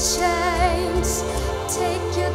chains, take your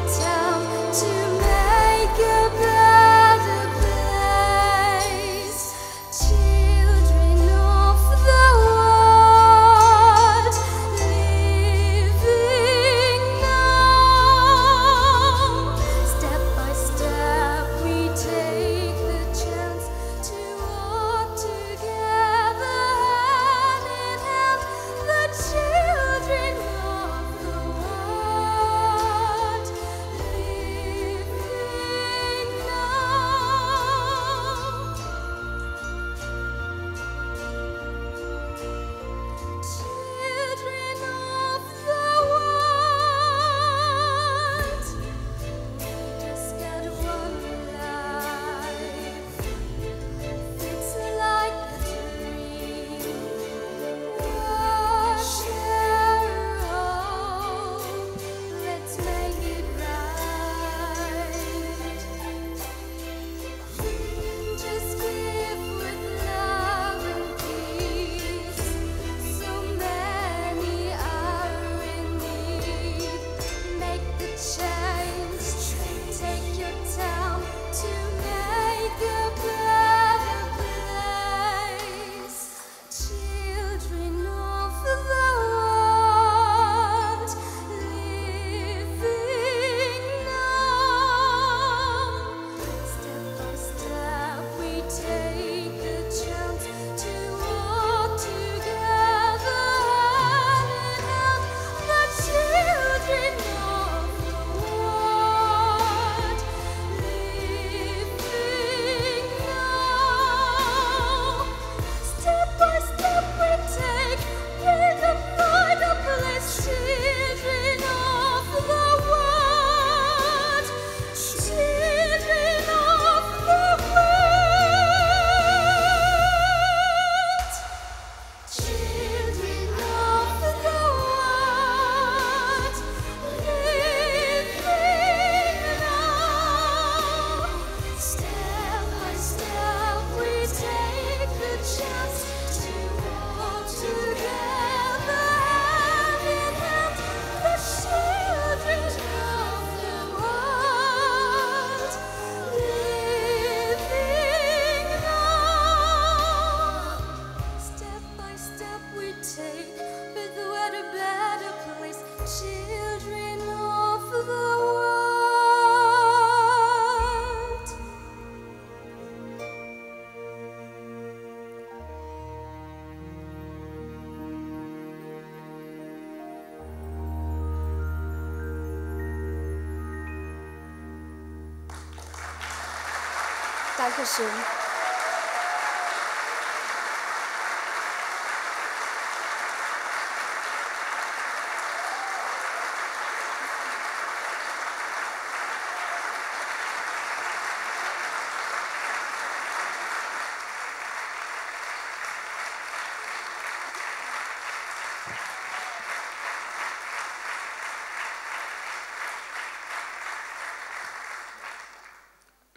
Dankeschön.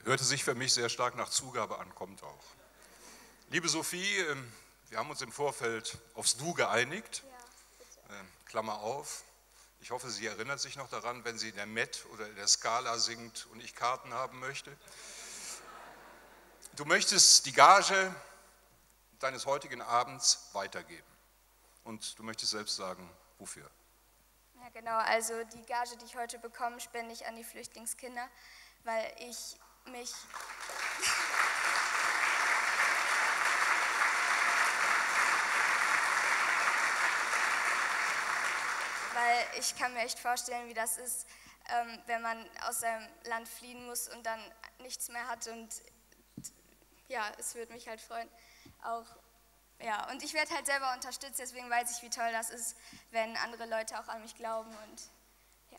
Hörte sich für mich sehr stark nach Zugabe an, kommt auch. Liebe Sophie, ähm, wir haben uns im Vorfeld aufs Du geeinigt. Ähm, Klammer auf. Ich hoffe, sie erinnert sich noch daran, wenn sie in der Met oder in der Skala singt und ich Karten haben möchte. Du möchtest die Gage deines heutigen Abends weitergeben. Und du möchtest selbst sagen, wofür. Ja, genau. Also die Gage, die ich heute bekomme, spende ich an die Flüchtlingskinder, weil ich mich weil ich kann mir echt vorstellen, wie das ist, ähm, wenn man aus seinem Land fliehen muss und dann nichts mehr hat und ja, es würde mich halt freuen, auch ja, und ich werde halt selber unterstützt, deswegen weiß ich, wie toll das ist, wenn andere Leute auch an mich glauben und ja.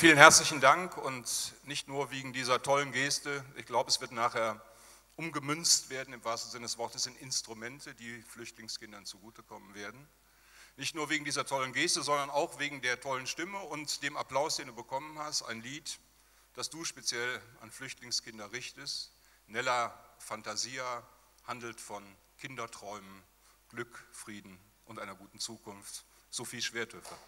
Vielen herzlichen Dank und nicht nur wegen dieser tollen Geste. Ich glaube, es wird nachher umgemünzt werden, im wahrsten Sinne des Wortes, in Instrumente, die Flüchtlingskindern zugutekommen werden. Nicht nur wegen dieser tollen Geste, sondern auch wegen der tollen Stimme und dem Applaus, den du bekommen hast. Ein Lied, das du speziell an Flüchtlingskinder richtest. Nella Fantasia handelt von Kinderträumen, Glück, Frieden und einer guten Zukunft. Sophie Schwertöfer.